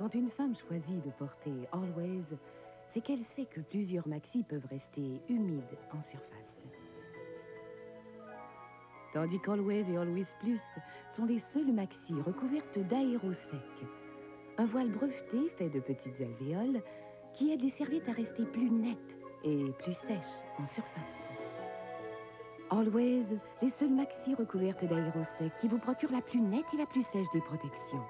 Quand une femme choisit de porter Always, c'est qu'elle sait que plusieurs maxis peuvent rester humides en surface. Tandis qu'Always et Always Plus sont les seules maxis recouvertes d'aérosec. Un voile breveté fait de petites alvéoles qui aide les serviettes à rester plus nettes et plus sèches en surface. Always, les seules maxis recouvertes d'aérosec qui vous procurent la plus nette et la plus sèche des protections.